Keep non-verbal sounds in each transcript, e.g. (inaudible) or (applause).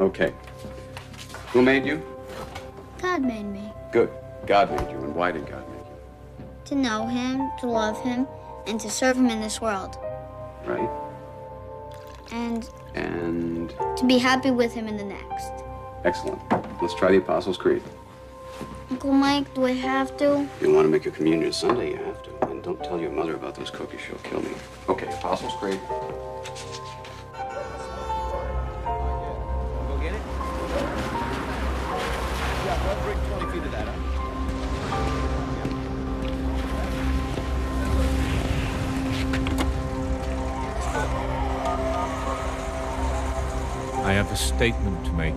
Okay. Who made you? God made me. Good. God made you. And why did God make you? To know Him, to love Him, and to serve Him in this world. Right? And And to be happy with Him in the next. excellent. Let's try the Apostles' Creed. Uncle Mike, do I have to? If you want to make your communion Sunday, you have to. And don't tell your mother about those cookies. She'll kill me. Okay, Apostles' Creed. Statement to make.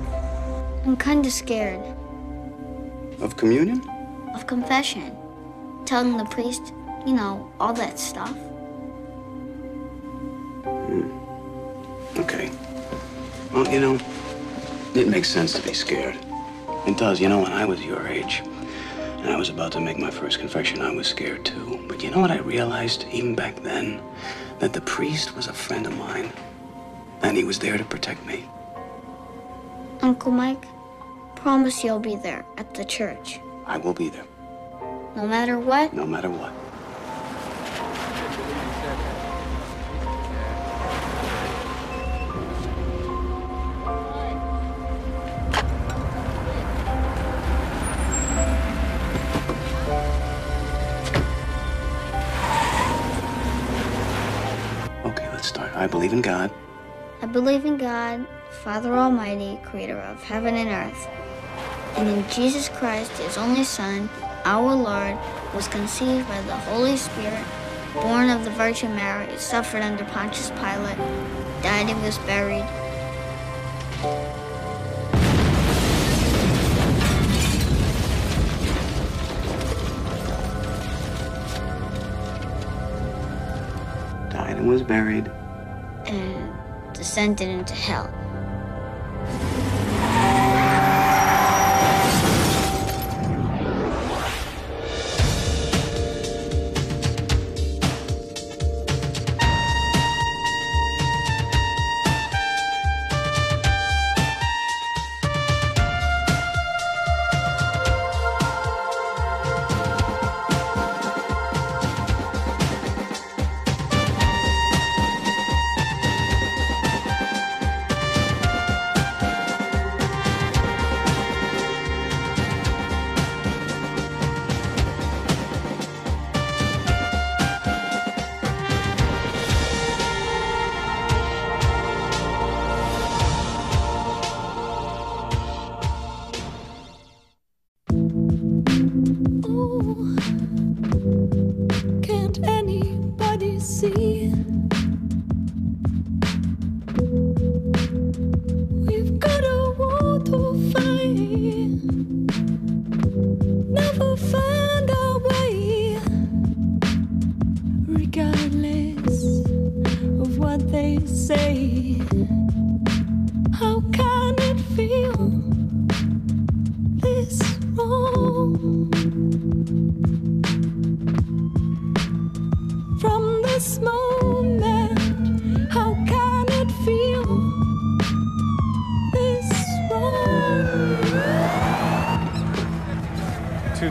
I'm kind of scared Of communion? of confession. Telling the priest, you know, all that stuff. Hmm. Okay. Well, you know, it makes sense to be scared. It does. You know, when I was your age and I was about to make my first confession, I was scared too. But you know what I realized even back then? That the priest was a friend of mine. And he was there to protect me. Uncle Mike, promise you'll be there at the church. I will be there, No matter what. no matter what. Okay, let's start. I believe in God. I believe in God, Father Almighty, creator of heaven and earth, and in Jesus Christ, his only Son, our Lord, was conceived by the Holy Spirit, born of the Virgin Mary, suffered under Pontius Pilate, died and was buried. Died and was buried. and descended into hell.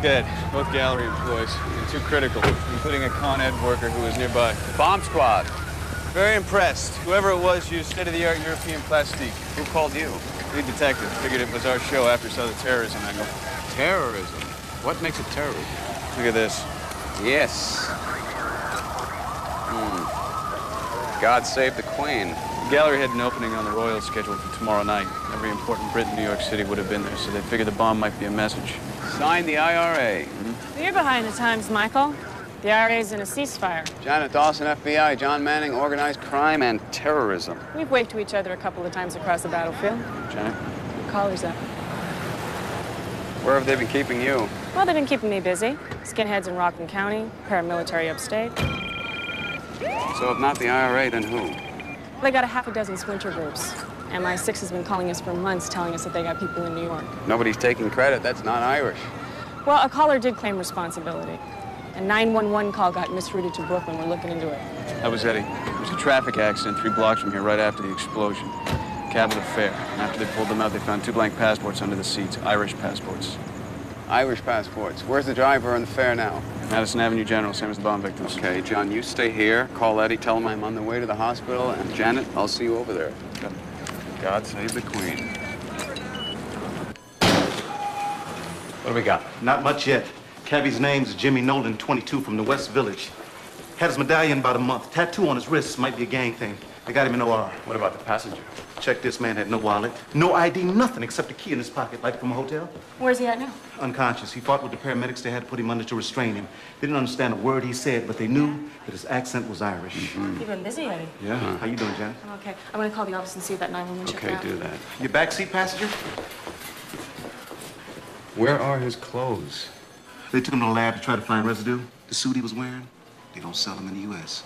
Dead, both gallery employees, and two critical, including a Con Ed worker who was nearby. Bomb squad. Very impressed. Whoever it was used state-of-the-art European plastique. Who called you? Lead detective figured it was our show after saw the terrorism angle. Terrorism. What makes it terrorism? Look at this. Yes. Hmm. God save the Queen. The gallery had an opening on the Royal scheduled for tomorrow night. Every important Brit in New York City would have been there, so they figured the bomb might be a message. Signed the IRA. Hmm? You're behind the times, Michael. The IRA's in a ceasefire. Janet Dawson, FBI. John Manning, organized crime and terrorism. We've waved to each other a couple of times across the battlefield. Janet? Your collar's up. Where have they been keeping you? Well, they've been keeping me busy. Skinheads in Rockland County, paramilitary upstate. So if not the IRA, then who? They got a half a dozen splinter groups. MI6 has been calling us for months, telling us that they got people in New York. Nobody's taking credit. That's not Irish. Well, a caller did claim responsibility. A 911 call got misrouted to Brooklyn. We're looking into it. That was Eddie. There was a traffic accident three blocks from here right after the explosion. cab at a fair. And after they pulled them out, they found two blank passports under the seats, Irish passports. Irish passports. Where's the driver on the fare now? Madison Avenue General, same as the bomb victims. Okay, John, you stay here. Call Eddie. Tell him I'm on the way to the hospital. And Janet, I'll see you over there. God save the Queen. What do we got? Not much yet. Cabby's name's Jimmy Nolan, 22, from the West Village. Had his medallion about a month. Tattoo on his wrist. Might be a gang thing. They got him in OR. What about the passenger? Check this man had no wallet, no ID, nothing except a key in his pocket, like from a hotel. Where's he at now? Unconscious. He fought with the paramedics. They had to put him under to restrain him. They didn't understand a word he said, but they knew that his accent was Irish. Mm-hmm. You've been busy, Eddie. Yeah. How you doing, Janet? Okay, I'm gonna call the office and see if that 911 checked Okay, out. do that. Your backseat passenger? Where are his clothes? They took him to the lab to try to find residue. The suit he was wearing, they don't sell them in the U.S.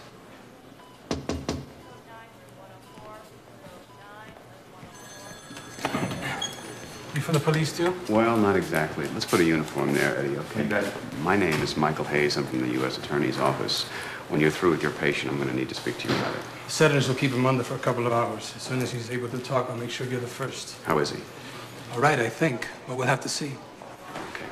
You from the police too? Well, not exactly. Let's put a uniform there, Eddie, okay? You it. My name is Michael Hayes. I'm from the U.S. Attorney's Office. When you're through with your patient, I'm going to need to speak to you about it. The senators will keep him under for a couple of hours. As soon as he's able to talk, I'll make sure you're the first. How is he? All right, I think, but we'll have to see. Okay.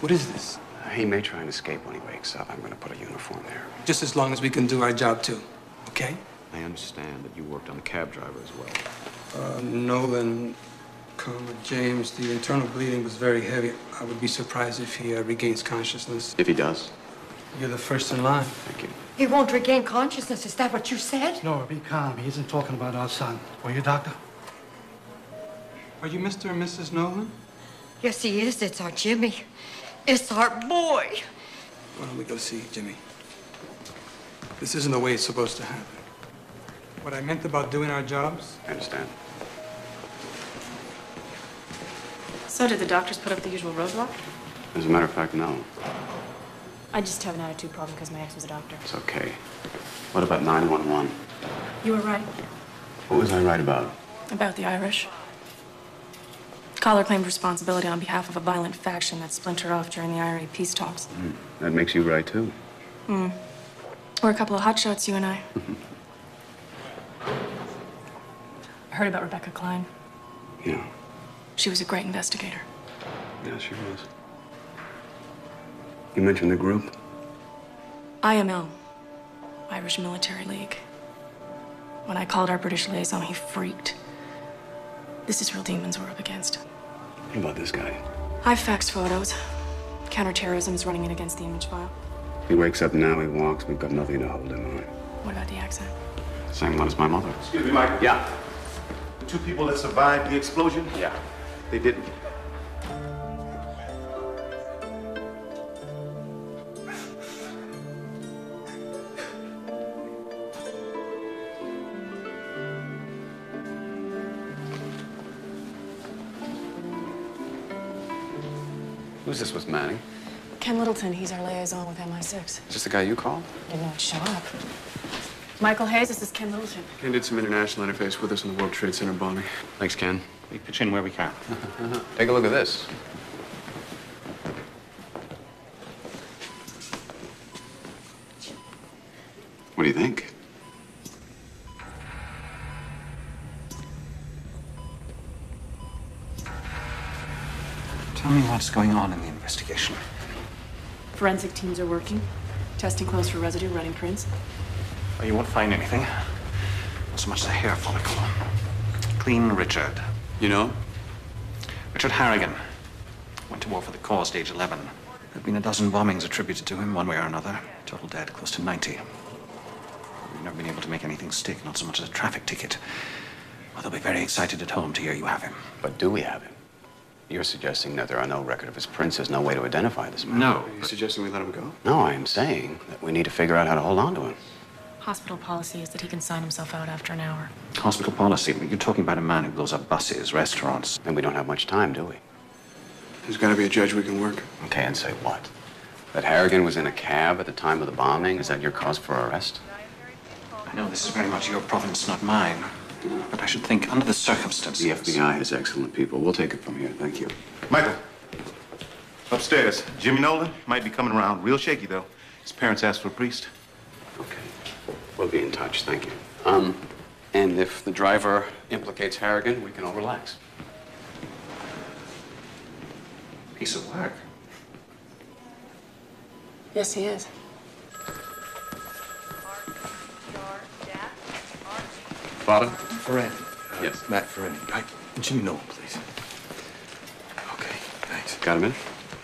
What is this? He may try and escape when he wakes up. I'm going to put a uniform there. Just as long as we can do our job too, okay? I understand that you worked on the cab driver as well. Uh, Nolan, comma, James, the internal bleeding was very heavy. I would be surprised if he uh, regains consciousness. If he does, You're the first in line. thank you. He won't regain consciousness. Is that what you said? Nora, be calm. He isn't talking about our son. Were you, Doctor? Are you Mr. and Mrs. Nolan? Yes, he is. It's our Jimmy. It's our boy. Why don't we go see Jimmy? This isn't the way it's supposed to happen. What I meant about doing our jobs, I understand. So did the doctors put up the usual roadblock? As a matter of fact, no. I just have an attitude problem because my ex was a doctor. It's okay. What about 911? You were right What was I right about? about the Irish. Caller claimed responsibility on behalf of a violent faction that splintered off during the IRA peace talks. That makes you right, too. Hmm. We're a couple of hotshots, you and I. (laughs) I heard about Rebecca Klein. Yeah. She was a great investigator. Yeah, she was. You mentioned the group? IML, Irish Military League. When I called our British liaison, he freaked. This is real demons we're up against. What about this guy? I've faxed photos. Counterterrorism is running in against the image file. He wakes up now, he walks. We've got nothing to hold him on. What about the accent? Same one as my mother. Excuse me, Michael. Yeah. The two people that survived the explosion, Yeah. They didn't. Who's this with Manning? Ken Littleton, he's our liaison with MI6. Is this the guy you called? Didn't know it'd show up. Michael Hayes, this is Ken Littleton. Ken did some international interface with us on the World Trade Center bombing. Thanks, Ken. We pitch in where we can. (laughs) Take a look at this. What do you think? Tell me what's going on in the investigation. Forensic teams are working, testing clothes for residue, running prints. Oh, you won't find anything. Not so much as a hair follicle. Clean Richard. You know? Richard Harrigan. Went to war for the cause at age 11. There've been a dozen bombings attributed to him, one way or another. Total dead, close to 90. We've never been able to make anything stick, not so much as a traffic ticket. Well, they'll be very excited at home to hear you have him. But do we have him? You're suggesting that there are no record of his prints. There's no way to identify this man. No. Are you suggesting we let him go? No, I am saying that we need to figure out how to hold on to him. Hospital policy is that he can sign himself out after an hour. Hospital policy. You're talking about a man who blows up buses, restaurants. And we don't have much time, do we? There's got to be a judge we can work. Okay, and say what? That Harrigan was in a cab at the time of the bombing? Is that your cause for arrest? I know this is very much your province, not mine. But I should think, under the circumstances. The FBI has excellent people. We'll take it from here. Thank you. Michael. Upstairs. Jimmy Nolan might be coming around. Real shaky, though. His parents asked for a priest. Okay. We'll be in touch. Thank you. Um, And if the driver implicates Harrigan, we can all relax. Piece of work. Yes, he is. Father? Ferranti. Uh, Yes. Matt Ferranti. I, Jimmy Nolan, please. Okay, thanks. Got a minute?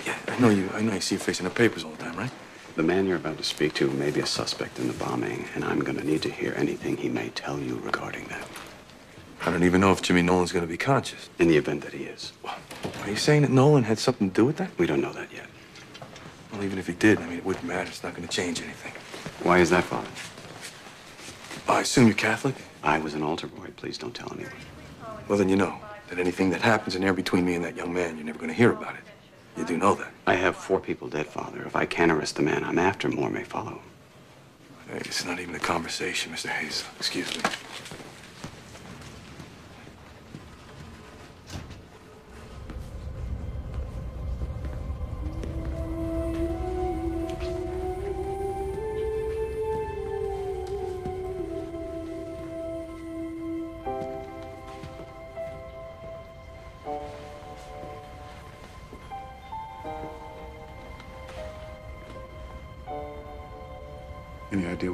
Yeah, I know you. I know you see your face in the papers all the time, right? The man you're about to speak to may be a suspect in the bombing, and I'm going to need to hear anything he may tell you regarding that. I don't even know if Jimmy Nolan's going to be conscious. In the event that he is. Are you saying that Nolan had something to do with that? We don't know that yet. Well, even if he did, I mean, it wouldn't matter. It's not going to change anything. Why is that, Father? I assume you're Catholic? I was an altar boy. Please don't tell anyone. Well, then you know that anything that happens in there between me and that young man, you're never going to hear about it. You do know that. I have four people dead, Father. If I can't arrest the man I'm after, more may follow. Hey, it's not even a conversation, Mr. Hayes. Excuse me.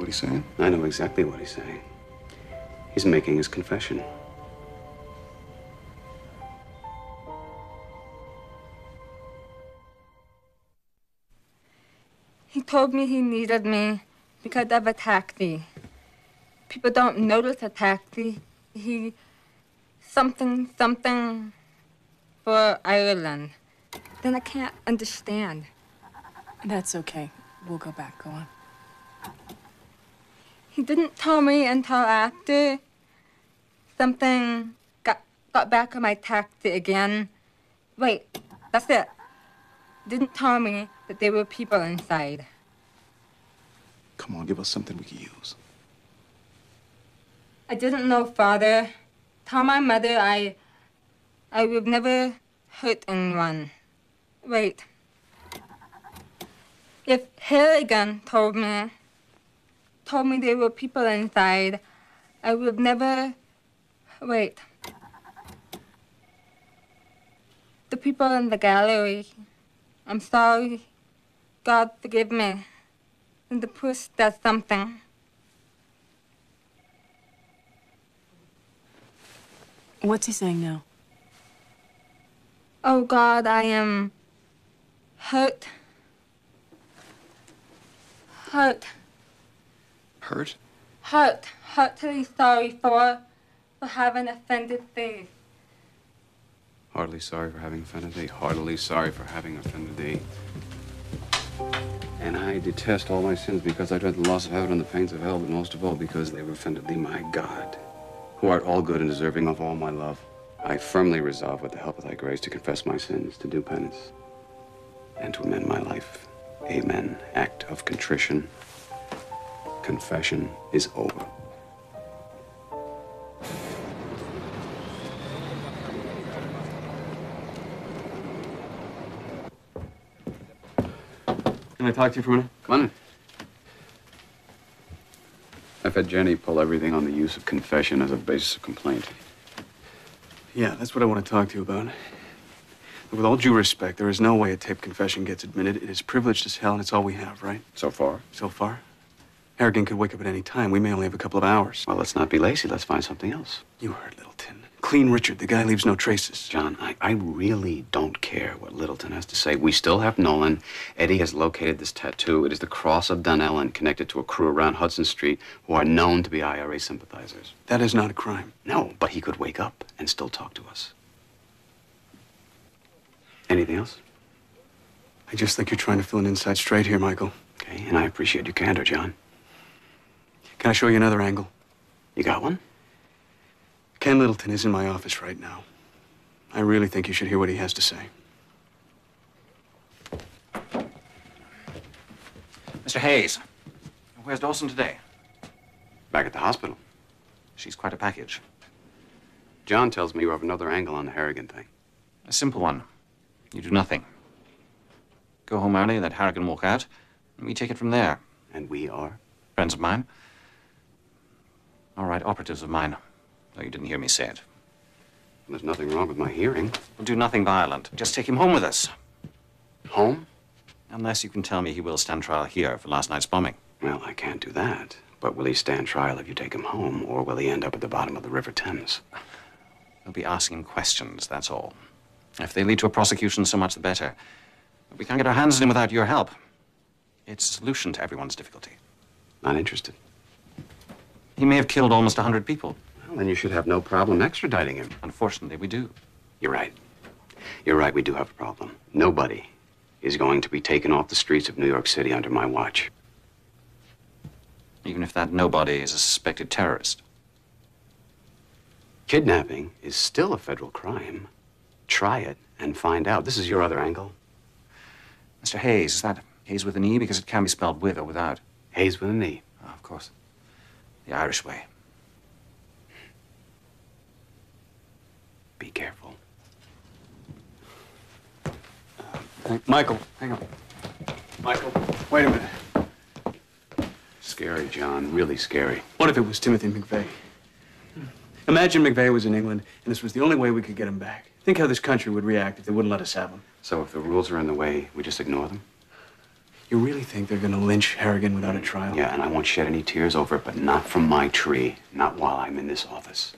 He's saying? I know exactly what he's saying. He's making his confession. He told me he needed me because of a taxi. People don't notice a taxi. He something something for Ireland. Then I can't understand. That's okay. We'll go back. Go on. He didn't tell me until after something got got back on my taxi again. Wait, that's it. Didn't tell me that there were people inside. Come on, give us something we can use. I didn't know father. Tell my mother I I would never hurt anyone. Wait. If Harrigan told me told me there were people inside, I would never wait. The people in the gallery. I'm sorry. God forgive me. And the push does something. What's he saying now? Oh God, I am hurt. Hurt. Hurt? Hurt. Heartily sorry for for having offended thee. Heartily sorry for having offended thee. Heartily sorry for having offended thee. And I detest all my sins because I dread the loss of heaven and the pains of hell, but most of all because they've offended thee, my God, who art all good and deserving of all my love. I firmly resolve, with the help of thy grace, to confess my sins, to do penance, and to amend my life. Amen. Act of contrition. Confession is over. Can I talk to you for a minute? Come on in. I've had Jenny pull everything on the use of confession as a basis of complaint. Yeah, that's what I want to talk to you about. With all due respect, there is no way a taped confession gets admitted. It is privileged as hell, and it's all we have, right? So far. So far? Harrigan could wake up at any time. We may only have a couple of hours. Well, let's not be lazy. Let's find something else. You heard Littleton. Clean Richard. The guy leaves no traces. John, I, I really don't care what Littleton has to say. We still have Nolan. Eddie has located this tattoo. It is the cross of Dunellen connected to a crew around Hudson Street who are known to be IRA sympathizers. That is not a crime. No, but he could wake up and still talk to us. Anything else? I just think you're trying to fill an inside straight here, Michael. Okay, and I appreciate your candor, John. Can I show you another angle? You got one? Ken Littleton is in my office right now. I really think you should hear what he has to say. Mr. Hayes, where's Dawson today? Back at the hospital. She's quite a package. John tells me you have another angle on the Harrigan thing. A simple one. You do nothing. Go home early, and let Harrigan walk out, and we take it from there. And we are? Friends of mine. All right, operatives of mine. Though you didn't hear me say it. There's nothing wrong with my hearing. We'll do nothing violent. Just take him home with us. Home? Unless you can tell me he will stand trial here for last night's bombing. Well, I can't do that. But will he stand trial if you take him home, or will he end up at the bottom of the River Thames? We'll be asking questions, that's all. If they lead to a prosecution, so much the better. But we can't get our hands on him without your help. It's a solution to everyone's difficulty. Not interested. He may have killed almost a hundred people. Well, then you should have no problem extraditing him. Unfortunately, we do. You're right. You're right, we do have a problem. Nobody is going to be taken off the streets of New York City under my watch. Even if that nobody is a suspected terrorist. Kidnapping is still a federal crime. Try it and find out. This is your other angle. Mr. Hayes, is that Hayes with an E? Because it can be spelled with or without. Hayes with an E. Oh, of course. The Irish way. Be careful. Uh, Michael, hang on. Michael, wait a minute. Scary, John. Really scary. What if it was Timothy McVeigh? Imagine McVeigh was in England, and this was the only way we could get him back. Think how this country would react if they wouldn't let us have him. So if the rules are in the way, we just ignore them? You really think they're gonna lynch Harrigan without a trial? Yeah, and I won't shed any tears over it, but not from my tree. Not while I'm in this office.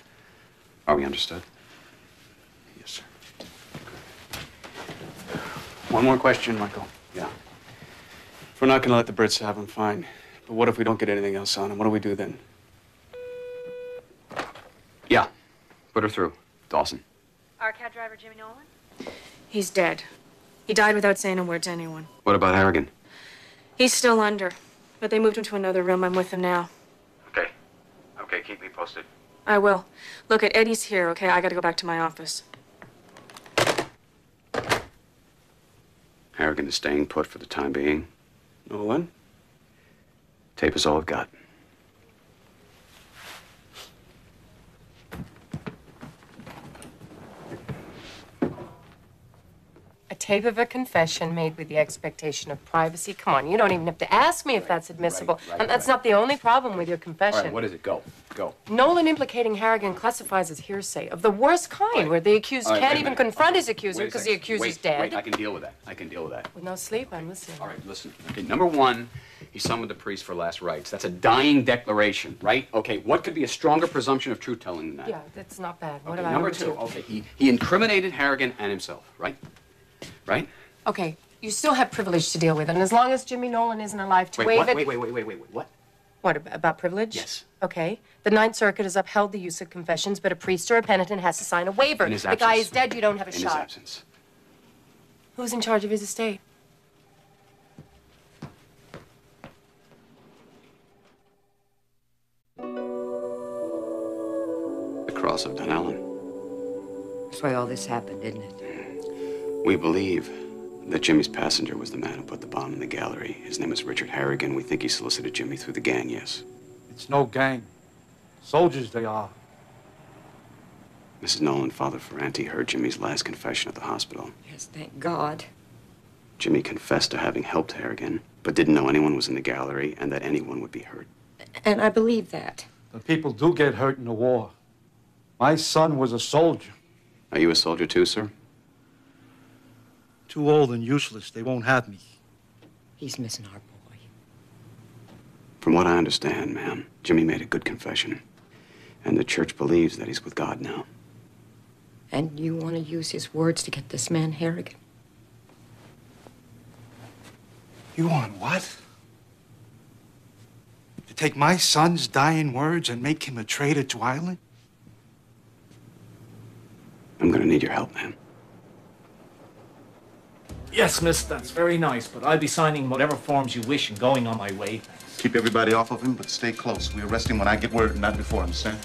Are we understood? Yes, sir. One more question, Michael. Yeah. If we're not gonna let the Brits have him, fine. But what if we don't get anything else on him? What do we do then? Yeah. Put her through. Dawson. Our cab driver, Jimmy Nolan? He's dead. He died without saying a word to anyone. What about Harrigan? He's still under, but they moved him to another room. I'm with him now. Okay. Okay, keep me posted. I will. Look, at Eddie's here, okay? I gotta go back to my office. Harrigan is staying put for the time being. Nolan? Tape is all I've got. A tape of a confession made with the expectation of privacy. Come on, you don't even have to ask me if that's admissible. right, right, and that's right. not the only problem with your confession. All right, what is it? Go. Go. Nolan implicating Harrigan classifies as hearsay of the worst kind, where the accused can't even confront his accuser because the accuser's wait, dead. Wait, I can deal with that. I can deal with that. With no sleep, I'm listening. All right, listen. Okay, number one, he summoned the priest for last rites. That's a dying declaration, right? Okay, what could be a stronger presumption of truth telling than that? Yeah, that's not bad. What Okay, about number two? Okay, he, he incriminated Harrigan and himself, right? Right? Okay, you still have privilege to deal with, and as long as Jimmy Nolan isn't alive to Wait, waive what? it. Wait, wait, wait, wait, wait, wait. What? What about privilege? Yes. Okay. The Ninth Circuit has upheld the use of confessions, but a priest or a penitent has to sign a waiver. In his absence. the guy is dead. You don't have a In his shot. absence. Who's in charge of his estate? The cross of Dunellen. That's why all this happened, didn't it? We believe that Jimmy's passenger was the man who put the bomb in the gallery. His name is Richard Harrigan. We think he solicited Jimmy through the gang, yes. It's no gang. Soldiers they are. Mrs. Nolan, Father Ferranti heard Jimmy's last confession at the hospital. Yes, thank God. Jimmy confessed to having helped Harrigan, but didn't know anyone was in the gallery and that anyone would be hurt. And I believe that. The people do get hurt in the war. My son was a soldier. Are you a soldier too, sir? Too old and useless. They won't have me. He's missing our boy. From what I understand, ma'am, Jimmy made a good confession. And the church believes that he's with God now. And you want to use his words to get this man Harrigan? You want what? To take my son's dying words and make him a traitor to Ireland? I'm gonna need your help, ma'am. Yes, miss, that's very nice, but I'll be signing whatever forms you wish and going on my way. Keep everybody off of him, but stay close. We arrest him when I get word, not before, understand?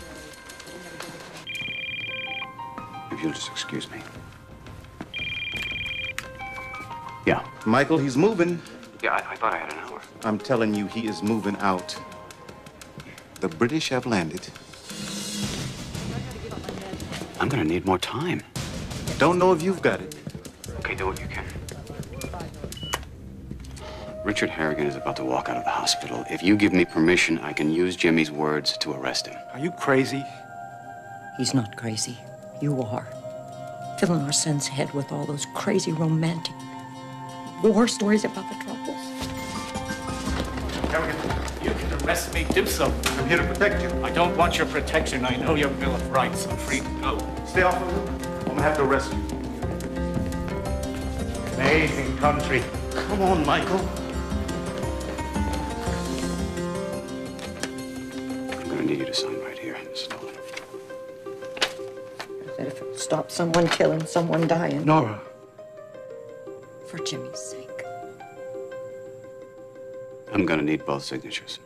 If you'll just excuse me. Yeah. Michael, he's moving. Yeah, I, I thought I had an hour. I'm telling you, he is moving out. The British have landed. I'm gonna need more time. Don't know if you've got it. Okay, do what you can. Richard Harrigan is about to walk out of the hospital. If you give me permission, I can use Jimmy's words to arrest him. Are you crazy? He's not crazy. You are. Filling our son's head with all those crazy romantic war stories about the troubles. Harrigan, You can arrest me, do so. I'm here to protect you. I don't want your protection. I know your Bill of Rights. I'm free to go. Stay off of me. I'm gonna have to arrest you. Amazing country. Come on, Michael. That if it stops someone killing, someone dying. Nora. For Jimmy's sake. I'm gonna need both signatures.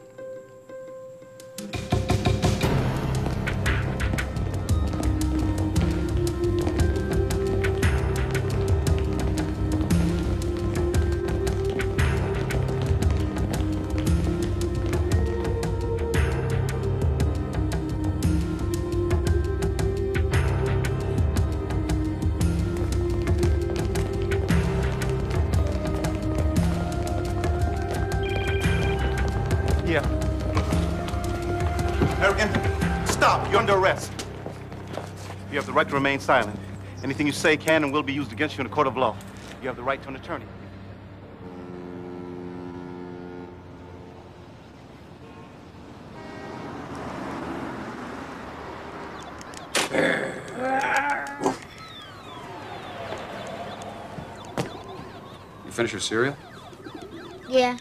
To remain silent. Anything you say can and will be used against you in a court of law. You have the right to an attorney. You finish your cereal? Yeah.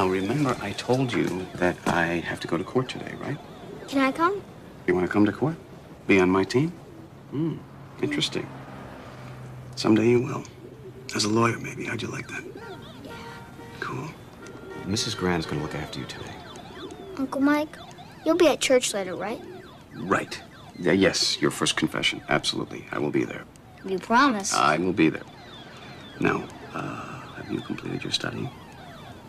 Now, remember, I told you that I have to go to court today, right? Can I come? You want to come to court? Be on my team? Hmm, interesting. Someday you will. As a lawyer, maybe. How'd you like that? Yeah. Cool. Mrs. Grant's going to look after you today. Uncle Mike, you'll be at church later, right? Right. Yeah, yes, your first confession. Absolutely. I will be there. You promise. I will be there. Now, uh, have you completed your study?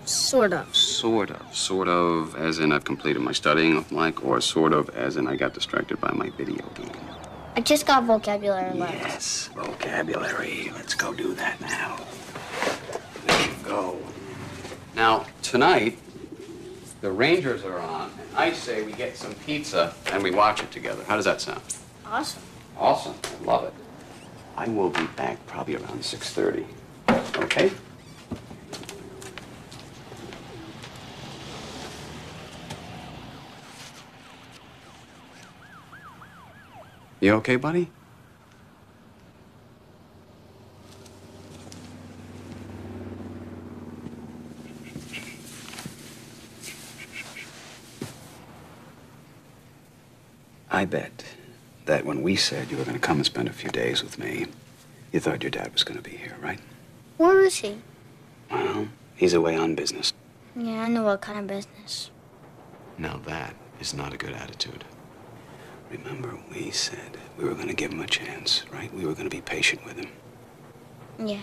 Sort of. Sort of. Sort of, as in I've completed my studying of Mike, or sort of, as in I got distracted by my video game. I just got vocabulary left. Yes, vocabulary. Let's go do that now. There you go. Now, tonight, the Rangers are on, and I say we get some pizza and we watch it together. How does that sound? Awesome. Awesome. I love it. I will be back probably around 6.30. Okay? You okay, buddy? I bet that when we said you were going to come and spend a few days with me, you thought your dad was going to be here, right? Where is he? Well, he's away on business. Yeah, I know what kind of business. Now that is not a good attitude. Remember, we said we were going to give him a chance, right? We were going to be patient with him. Yeah.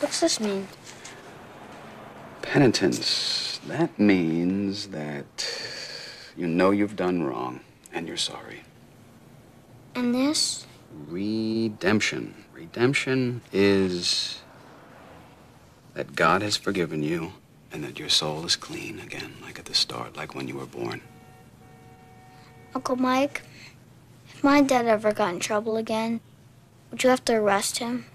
What's this mean? Penitence. That means that you know you've done wrong and you're sorry. And this? Redemption. Redemption is that God has forgiven you and that your soul is clean again, like at the start, like when you were born. Uncle Mike, if my dad ever got in trouble again, would you have to arrest him?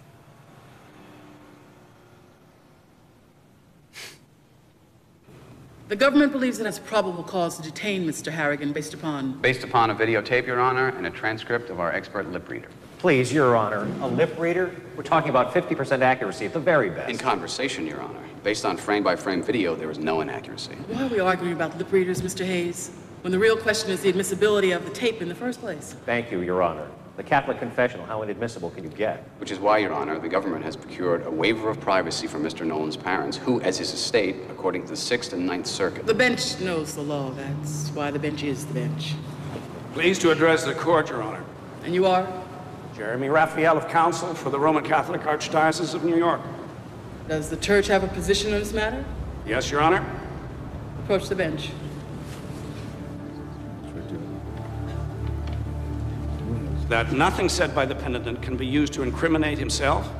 The government believes it has probable cause to detain Mr. Harrigan based upon. Based upon a videotape, Your Honor, and a transcript of our expert lip reader. Please, Your Honor, a lip reader? We're talking about 50% accuracy at the very best. In conversation, Your Honor. Based on frame by frame video, there is no inaccuracy. Why are we arguing about lip readers, Mr. Hayes, when the real question is the admissibility of the tape in the first place? Thank you, Your Honor. The Catholic confessional, how inadmissible can you get? Which is why, Your Honor, the government has procured a waiver of privacy for Mr. Nolan's parents, who, as his estate, according to the Sixth and Ninth Circuit. The bench knows the law. That's why the bench is the bench. Pleased to address the court, Your Honor. And you are? Jeremy Raphael of Counsel for the Roman Catholic Archdiocese of New York. Does the church have a position on this matter? Yes, Your Honor. Approach the bench. That nothing said by the penitent can be used to incriminate himself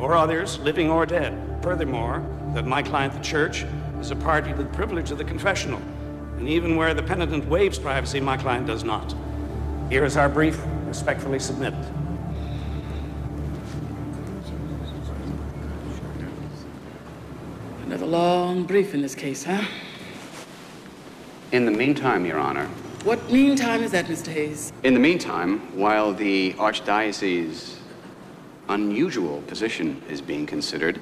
or others, living or dead. Furthermore, that my client, the church, is a party to the privilege of the confessional. And even where the penitent waives privacy, my client does not. Here is our brief. Respectfully submit. Another long brief in this case, huh? In the meantime, Your Honor, What meantime is that, Mr. Hayes? in the meantime, while the Archdiocese's unusual position is being considered,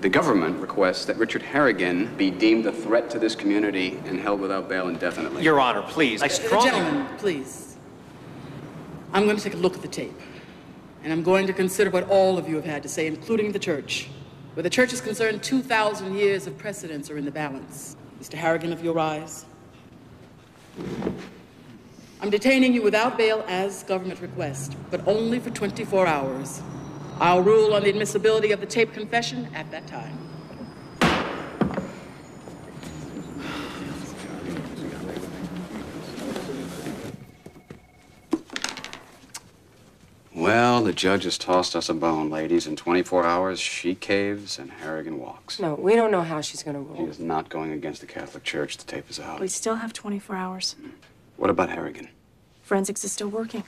the government requests that Richard Harrigan be deemed a threat to this community and held without bail indefinitely. Your Honor, please. I Uh, strongly. Gentlemen, please. I'm going to take a look at the tape. And I'm going to consider what all of you have had to say, including the church. Where the church is concerned, 2,000 years of precedents are in the balance. Mr. Harrigan, if you'll rise. I'm detaining you without bail as government request, but only for 24 hours. I'll rule on the admissibility of the tape confession at that time. Well, the judge has tossed us a bone, ladies. In 24 hours, she caves and Harrigan walks. No, we don't know how she's going to She is not going against the Catholic Church. The tape is out. We still have 24 hours. What about Harrigan? Forensics is still working.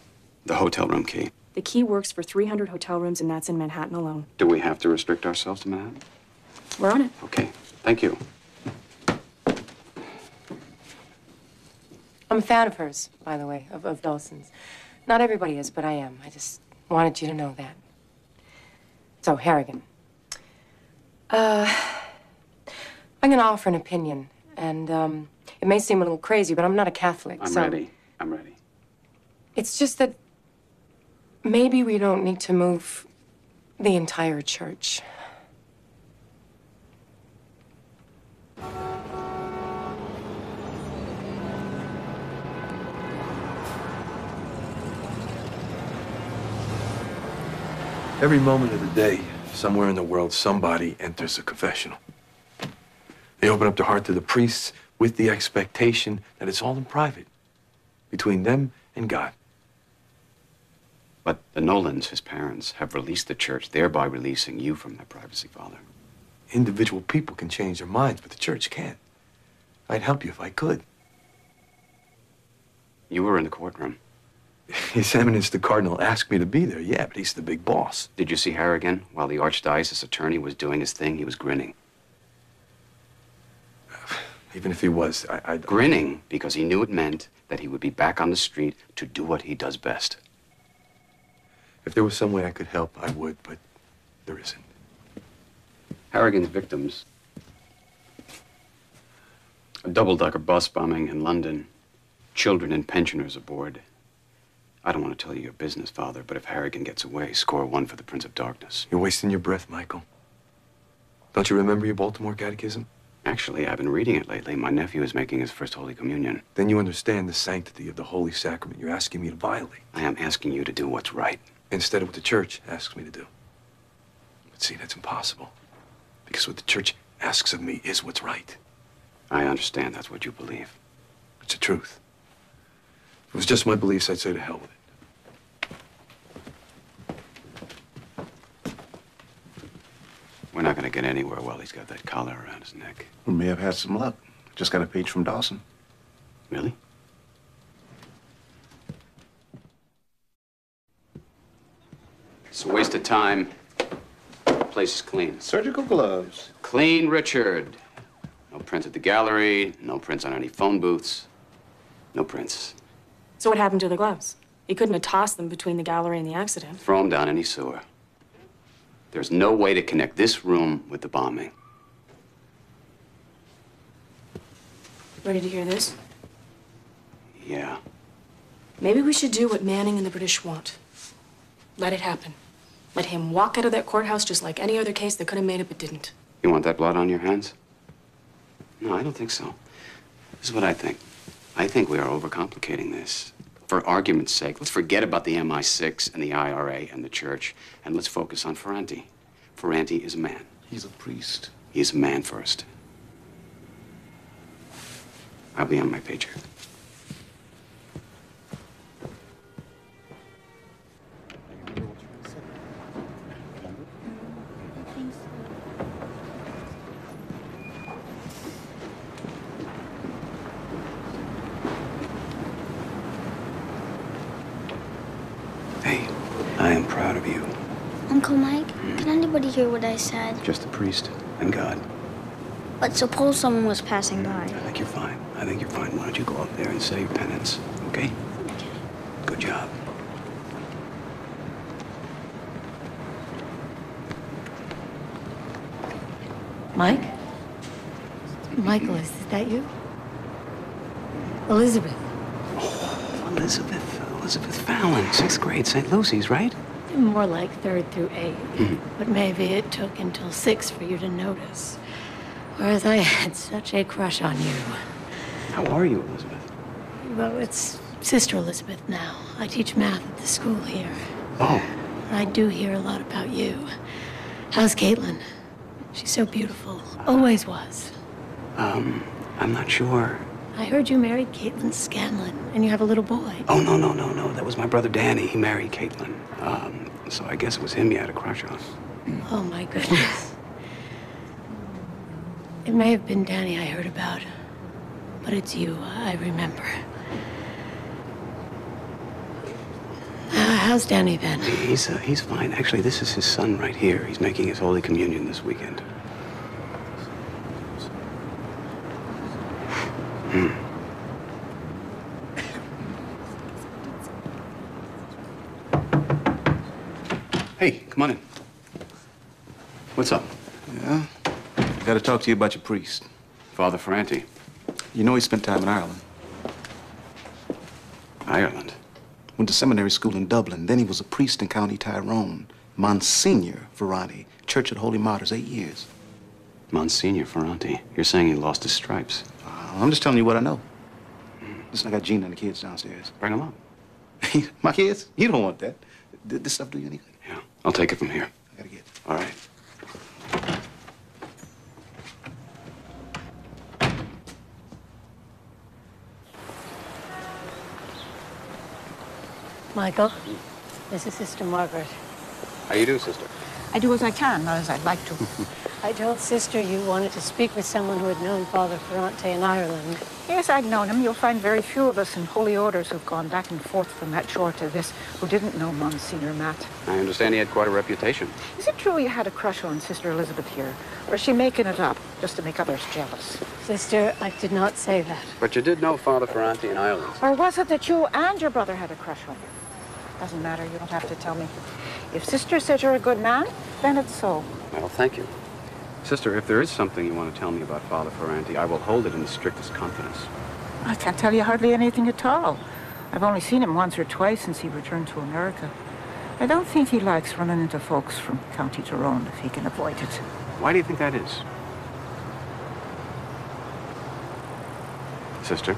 The hotel room key. The key works for 300 hotel rooms, and that's in Manhattan alone. Do we have to restrict ourselves to Manhattan? We're on it. Okay, thank you. I'm a fan of hers, by the way, of, of Dawson's. Not everybody is, but I am. I just wanted you to know that. So, Harrigan. Uh, I'm going to offer an opinion, and um, it may seem a little crazy, but I'm not a Catholic, I'm so ready. I'm ready. it's just that maybe we don't need to move the entire church. Every moment of the day, somewhere in the world, somebody enters a confessional. They open up their heart to the priests with the expectation that it's all in private, between them and God. But the Nolans, his parents, have released the church, thereby releasing you from their privacy, Father. Individual people can change their minds, but the church can't. I'd help you if I could. You were in the courtroom. (laughs) His Eminence the Cardinal asked me to be there, yeah, but he's the big boss. Did you see Harrigan? While the Archdiocese attorney was doing his thing, he was grinning. (sighs) Even if he was, I, I Grinning because he knew it meant that he would be back on the street to do what he does best. If there was some way I could help, I would, but there isn't. Harrigan's victims. A double-decker bus bombing in London. Children and pensioners aboard. I don't want to tell you your business, Father, but if Harrigan gets away, score one for the Prince of Darkness. You're wasting your breath, Michael. Don't you remember your Baltimore Catechism? Actually, I've been reading it lately. My nephew is making his first Holy Communion. Then you understand the sanctity of the Holy Sacrament you're asking me to violate. I am asking you to do what's right. Instead of what the church asks me to do. But see, that's impossible. Because what the church asks of me is what's right. I understand that's what you believe. It's the truth. It was just my beliefs, I'd say to hell with it. We're not going to get anywhere while he's got that collar around his neck. We may have had some luck. Just got a page from Dawson. Really? It's a waste of time. The Place is clean. Surgical gloves. Clean, Richard. No prints at the gallery, no prints on any phone booths. No prints. So what happened to the gloves? He couldn't have tossed them between the gallery and the accident. Throw them down any sewer. There's no way to connect this room with the bombing. Ready to hear this? Yeah. Maybe we should do what Manning and the British want. Let it happen. Let him walk out of that courthouse just like any other case that could have made it but didn't. You want that blood on your hands? No, I don't think so. This is what I think. I think we are overcomplicating this. For argument's sake, let's forget about the MI6 and the IRA and the church, and let's focus on Ferranti. Ferranti is a man. He's a priest. He's a man first. I'll be on my pager. I am proud of you. Uncle Mike, can anybody hear what I said? Just the priest and God. But suppose someone was passing mm, by. I think you're fine. I think you're fine. Why don't you go up there and say your penance, okay? Okay. Good job. Mike? Michael, is that you? Elizabeth. Oh, Elizabeth, Elizabeth Fallon, sixth grade, St. Lucy's, right? More like third through eight. Mhm. But maybe it took until six for you to notice. Whereas I had such a crush on you. How are you, Elizabeth? Well, it's Sister Elizabeth now. I teach math at the school here. Oh. I do hear a lot about you. How's Caitlin? She's so beautiful. Always was. Um, I'm not sure. I heard you married Caitlin Scanlon, and you have a little boy. Oh, no, no, no, no. That was my brother Danny. He married Caitlin. Um, so I guess it was him you had a crush on. Oh my goodness. it may have been Danny I heard about, but it's you I remember. Uh, how's Danny then? He's, uh, he's fine. Actually, this is his son right here. He's making his Holy Communion this weekend. Hmm. Hey, come on in. What's up? Yeah? I gotta talk to you about your priest. Father Ferranti. You know he spent time in Ireland. Ireland? Went to seminary school in Dublin. Then he was a priest in County Tyrone. Monsignor Ferranti, Church of the Holy Martyrs, eight years. Monsignor Ferranti. You're saying he lost his stripes. Uh, I'm just telling you what I know. Listen, I got Gina and the kids downstairs. Bring them up. (laughs) My kids? You don't want that. Th- This stuff do you any good? I'll take it from here. I gotta get. All right. Michael, this is Sister Margaret. How you do, sister? I do as I can, not as I'd like to. (laughs) I told Sister you wanted to speak with someone who had known Father Ferranti in Ireland. yes, I'd known him. You'll find very few of us in holy orders who've gone back and forth from that shore to this who didn't know Monsignor Matt. I understand he had quite a reputation. Is it true you had a crush on Sister Elizabeth here? Or is she making it up just to make others jealous? Sister, I did not say that. But you did know Father Ferranti in Ireland. Or was it that you and your brother had a crush on you? Doesn't matter, you don't have to tell me. If Sister says you're a good man, then it's so. Well, thank you. Sister, if there is something you want to tell me about Father Ferranti, I will hold it in the strictest confidence. I can't tell you hardly anything at all. I've only seen him once or twice since he returned to America. I don't think he likes running into folks from County Tyrone if he can avoid it. Why do you think that is? Sister?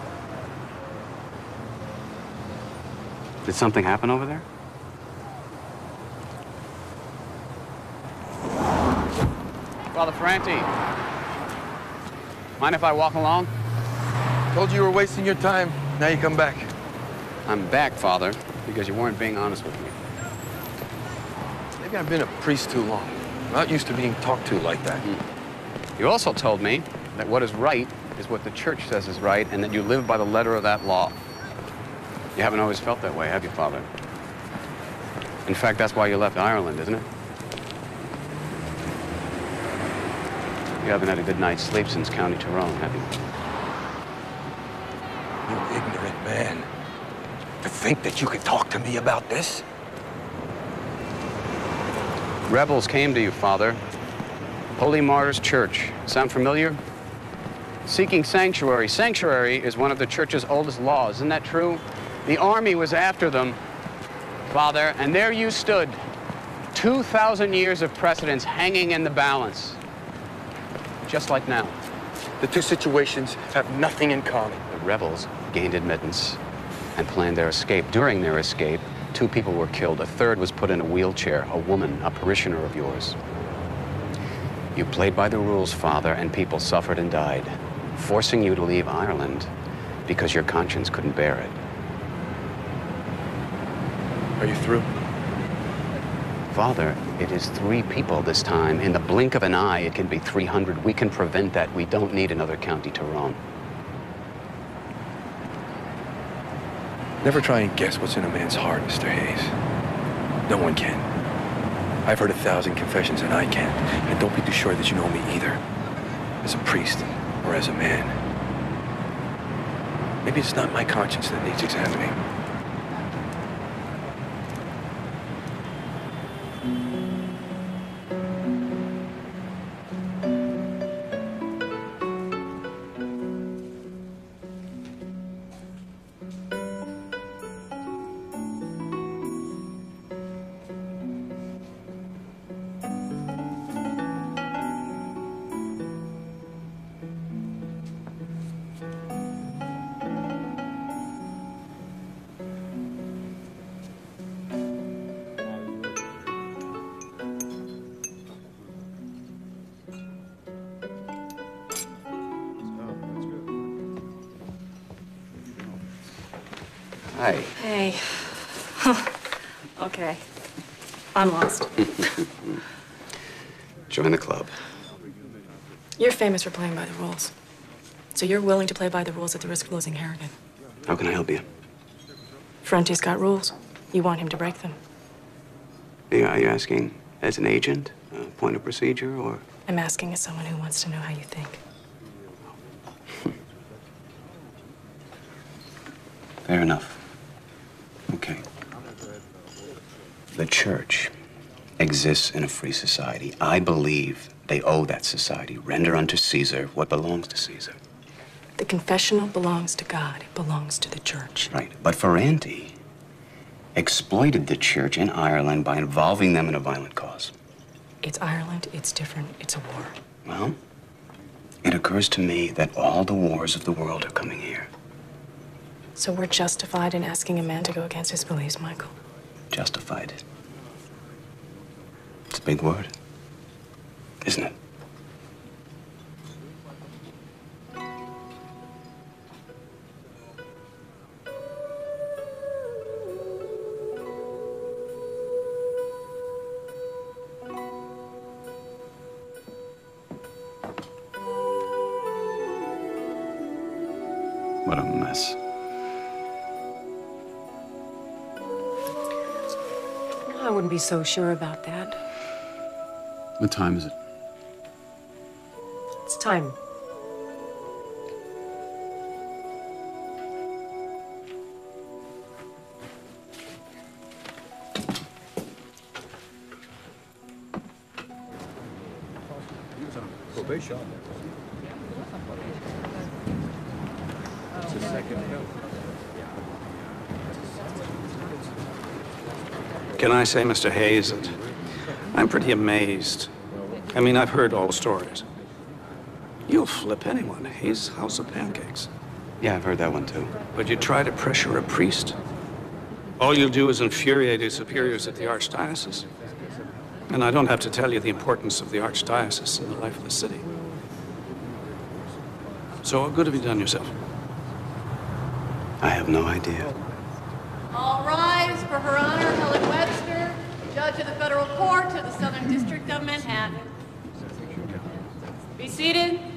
Did something happen over there? Ferranti. Mind if I walk along? Told you you were wasting your time. Now you come back. I'm back, Father, because you weren't being honest with me. Maybe I've been a priest too long. I'm not used to being talked to like that. Hmm. You also told me that what is right is what the church says is right, and that you live by the letter of that law. You haven't always felt that way, have you, Father? In fact, that's why you left Ireland, isn't it? You haven't had a good night's sleep since County Tyrone, have you? You ignorant man. To think that you could talk to me about this? Rebels came to you, Father. Holy Martyrs Church. Sound familiar? Seeking sanctuary. Sanctuary is one of the church's oldest laws. Isn't that true? The army was after them, Father, and there you stood. 2,000 years of precedence hanging in the balance. Just like now. The two situations have nothing in common. The rebels gained admittance and planned their escape. During their escape, two people were killed. A third was put in a wheelchair, a woman, a parishioner of yours. You played by the rules, Father, and people suffered and died, forcing you to leave Ireland because your conscience couldn't bear it. Are you through? Father, it is three people this time. In the blink of an eye, it can be 300. We can prevent that. We don't need another County Tyrone. Never try and guess what's in a man's heart, Mr. Hayes. No one can. I've heard a thousand confessions and I can't. And don't be too sure that you know me either. As a priest or as a man. Maybe it's not my conscience that needs examining. Famous for playing by the rules. So you're willing to play by the rules at the risk of losing Harrigan. How can I help you? Ferranti's got rules. You want him to break them. Are you, are you asking as an agent, a point of procedure, or? I'm asking as someone who wants to know how you think. (laughs) Fair enough. Okay. The church exists in a free society. I believe they owe that society. Render unto Caesar what belongs to Caesar. The confessional belongs to God. It belongs to the church. Right. But Ferranti exploited the church in Ireland by involving them in a violent cause. It's Ireland. It's different. It's a war. Well, it occurs to me that all the wars of the world are coming here. So we're justified in asking a man to go against his beliefs, Michael. Justified. It's a big word, isn't it? What a mess. I wouldn't be so sure about that. What time is it? It's time. It's a second. Can I say, Mr. Hayes, that I'm pretty amazed. I mean, I've heard all the stories. You'll flip anyone, Hayes. House of Pancakes. Yeah, I've heard that one too. But you try to pressure a priest. All you'll do is infuriate his superiors at the archdiocese. And I don't have to tell you the importance of the archdiocese in the life of the city. So what good have you done yourself? I have no idea. All rise for Her Honor Helen Webster, Judge of the Federal Court of the Southern District of Manhattan. Be seated.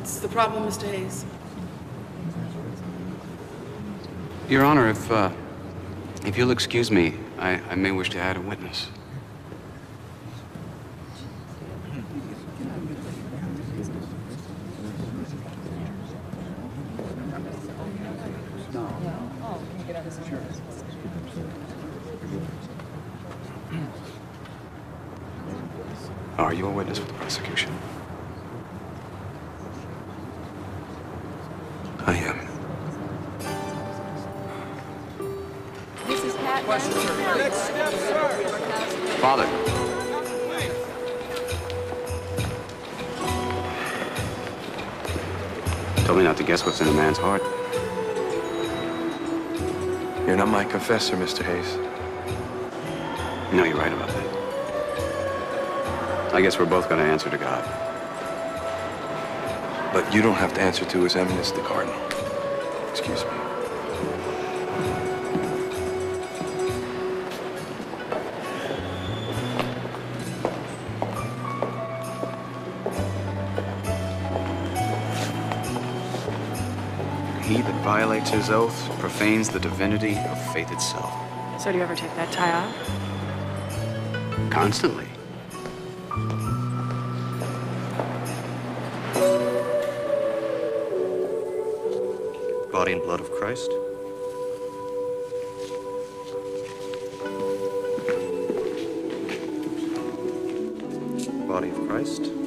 What's the problem, Mr. Hayes? Your Honor, if, uh, if you'll excuse me, I, I may wish to add a witness. Confessor, Mr. Hayes. No, you're right about that. I guess we're both going to answer to God. But you don't have to answer to His Eminence the Cardinal. Excuse me. Violates his oath profanes the divinity of faith itself. So do you ever take that tie off? Constantly. Body and blood of Christ. Body of Christ.